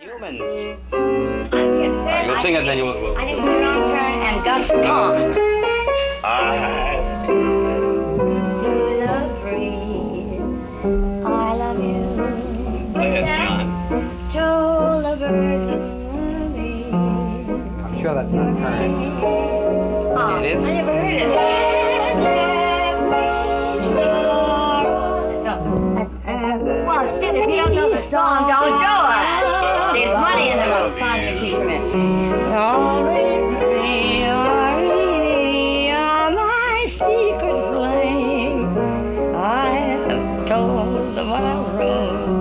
Youmans. Uh, you'll sing it, then you'll. I think we're on turn and Gus Kahn. I, To the breeze, I love you. Go ahead, John. To the birds in the breeze. I'm sure that's not current. Oh, It is? Shit, if you don't know the song, don't do it. There's money in the road. Find your secret flame. I have told the world I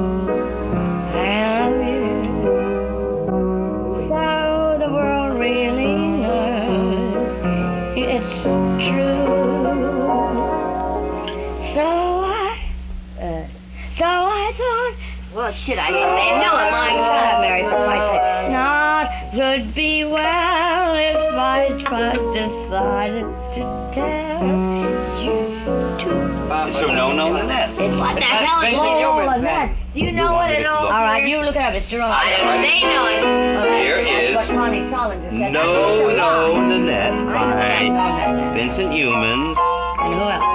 thought, well, shit, I thought they know it. My God, Mary, for Christ's sake. Not would be well if I just decided to tell you to. So no, no, Nanette. It's what the hell is Vincent Gilbert, all of that? You know what it all? All right, you look it up. It's Jerome. I don't know. They know it. Here is what Connie Solinger said. No, no, a lie. Lynette I know by. Vincent Youmans. And who else?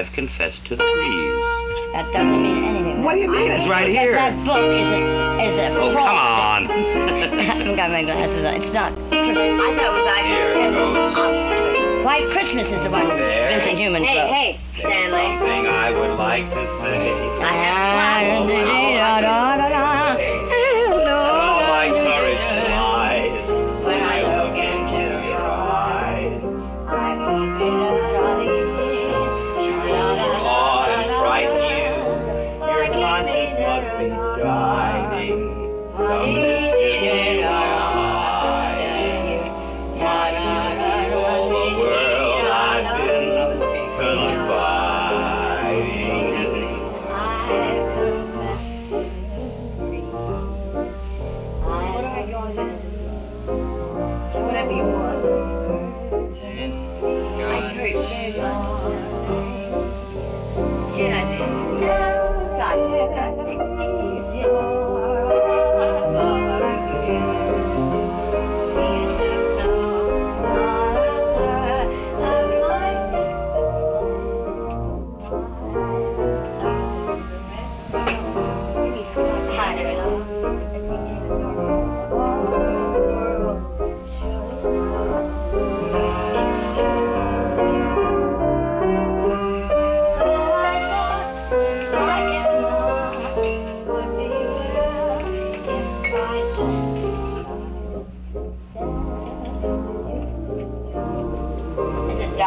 I've confessed to the breeze. That doesn't mean anything. What do you mean? It's right here. That book is a is a Oh, fraud. come on. I haven't got my glasses on. It's not. I thought it was like Here it goes. White Christmas is the one There. Vincent Youmans Hey, wrote. hey, Stanley. Something I would like to say. I have conscience must be shining from this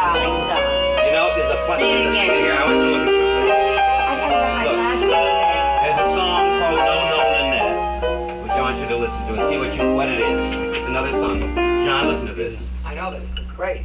It's darling song. You know, there's a funny thing here. I want you to look at something. I gotta get my Look. glasses on. There's a song called No No Nanette, which I want you to listen to and see what you what it is. It's another song. John, listen to this. I know this. It's great.